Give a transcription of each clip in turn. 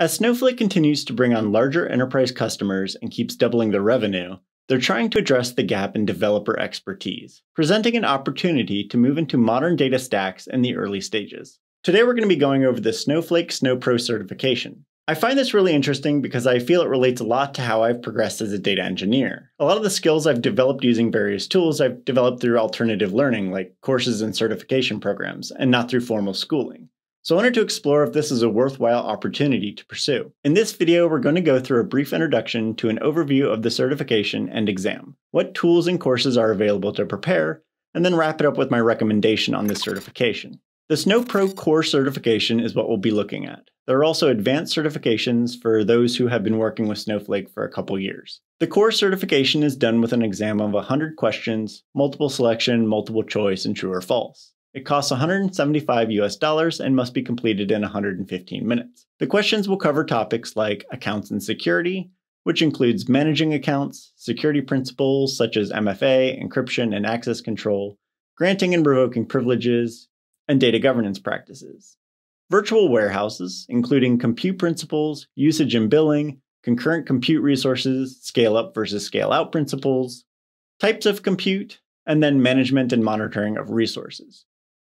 As Snowflake continues to bring on larger enterprise customers and keeps doubling their revenue, they're trying to address the gap in developer expertise, presenting an opportunity to move into modern data stacks in the early stages. Today we're going to be going over the Snowflake SnowPro certification. I find this really interesting because I feel it relates a lot to how I've progressed as a data engineer. A lot of the skills I've developed using various tools I've developed through alternative learning, like courses and certification programs, and not through formal schooling. So I wanted to explore if this is a worthwhile opportunity to pursue. In this video, we're going to go through a brief introduction to an overview of the certification and exam, what tools and courses are available to prepare, and then wrap it up with my recommendation on this certification. The SnowPro Core certification is what we'll be looking at. There are also advanced certifications for those who have been working with Snowflake for a couple years. The core certification is done with an exam of 100 questions, multiple selection, multiple choice, and true or false. It costs 175 US dollars and must be completed in 115 minutes. The questions will cover topics like accounts and security, which includes managing accounts, security principles such as MFA, encryption and access control, granting and revoking privileges, and data governance practices. Virtual warehouses, including compute principles, usage and billing, concurrent compute resources, scale up versus scale out principles, types of compute, and then management and monitoring of resources.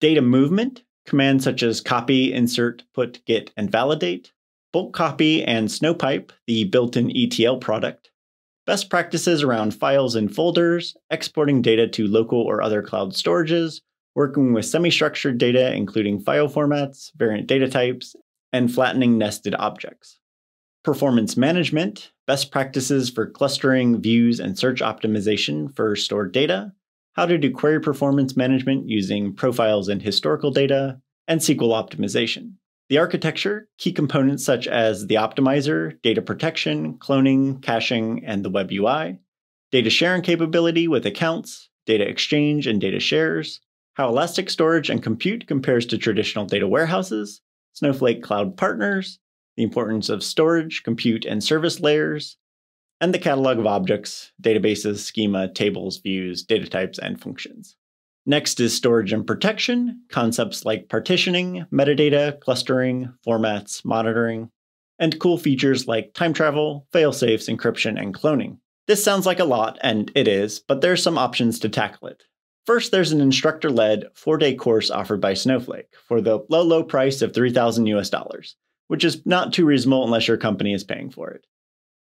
Data movement, commands such as copy, insert, put, get, and validate, bulk copy and Snowpipe, the built in ETL product, best practices around files and folders, exporting data to local or other cloud storages, working with semi-structured data, including file formats, variant data types, and flattening nested objects. Performance management, best practices for clustering, views, and search optimization for stored data, how to do query performance management using profiles and historical data, and SQL optimization. The architecture, key components such as the optimizer, data protection, cloning, caching, and the web UI, data sharing capability with accounts, data exchange and data shares, how Elastic Storage and Compute compares to traditional data warehouses, Snowflake Cloud Partners, the importance of storage, compute, and service layers, and the catalog of objects, databases, schema, tables, views, data types, and functions. Next is storage and protection, concepts like partitioning, metadata, clustering, formats, monitoring, and cool features like time travel, failsafes, encryption, and cloning. This sounds like a lot, and it is, but there are some options to tackle it. First, there's an instructor led four day course offered by Snowflake for the low, low price of 3000 US dollars, which is not too reasonable unless your company is paying for it.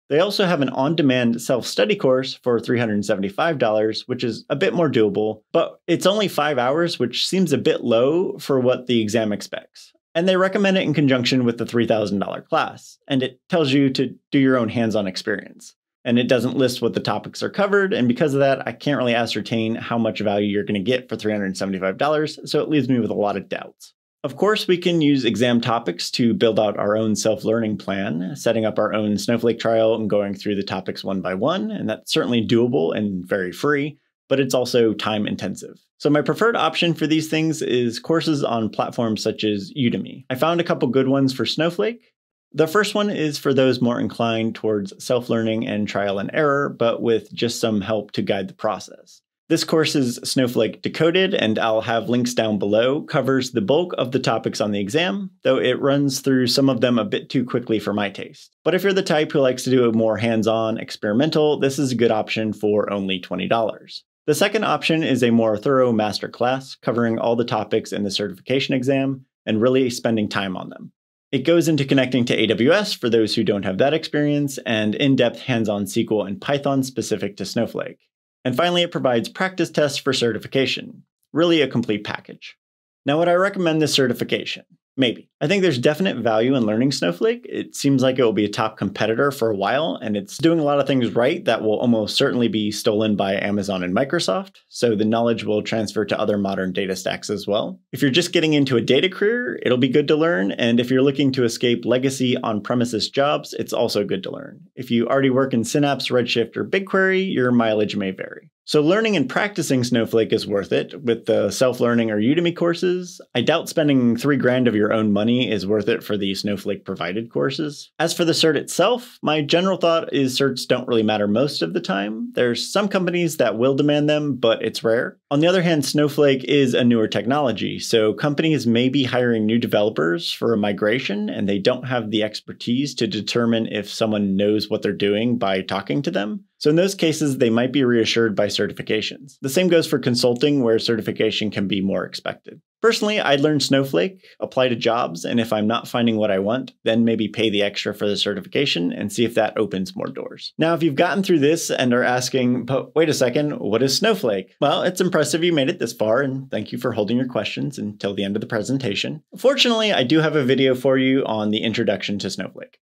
They also have an on demand self study course for $375, which is a bit more doable, but it's only five hours, which seems a bit low for what the exam expects. And they recommend it in conjunction with the $3,000 class, and it tells you to do your own hands on experience and it doesn't list what the topics are covered. And because of that, I can't really ascertain how much value you're going to get for $375. So it leaves me with a lot of doubts. Of course, we can use exam topics to build out our own self learning plan, setting up our own Snowflake trial and going through the topics one by one. And that's certainly doable and very free, but it's also time intensive. So, my preferred option for these things is courses on platforms such as Udemy. I found a couple good ones for Snowflake, the first one is for those more inclined towards self learning and trial and error, but with just some help to guide the process. This course is Snowflake Decoded, and I'll have links down below, covers the bulk of the topics on the exam, though it runs through some of them a bit too quickly for my taste. But if you're the type who likes to do a more hands on, experimental, this is a good option for only $20. The second option is a more thorough masterclass, covering all the topics in the certification exam and really spending time on them. It goes into connecting to AWS for those who don't have that experience, and in depth hands on SQL and Python specific to Snowflake. And finally, it provides practice tests for certification. Really a complete package. Now, would I recommend this certification? Maybe. I think there's definite value in learning Snowflake. It seems like it will be a top competitor for a while, and it's doing a lot of things right that will almost certainly be stolen by Amazon and Microsoft. So the knowledge will transfer to other modern data stacks as well. If you're just getting into a data career, it'll be good to learn. And if you're looking to escape legacy on premises jobs, it's also good to learn. If you already work in Synapse, Redshift, or BigQuery, your mileage may vary. So, learning and practicing Snowflake is worth it with the self learning or Udemy courses. I doubt spending three grand of your own money is worth it for the Snowflake provided courses. As for the cert itself, my general thought is certs don't really matter most of the time. There's some companies that will demand them, but it's rare. On the other hand, Snowflake is a newer technology, so companies may be hiring new developers for a migration and they don't have the expertise to determine if someone knows what they're doing by talking to them. So in those cases, they might be reassured by certifications. The same goes for consulting, where certification can be more expected. Personally, I'd learn Snowflake, apply to jobs, and if I'm not finding what I want, then maybe pay the extra for the certification and see if that opens more doors. Now, if you've gotten through this and are asking, but wait a second, what is Snowflake? Well, it's impressive you made it this far, and thank you for holding your questions until the end of the presentation. Fortunately, I do have a video for you on the introduction to Snowflake.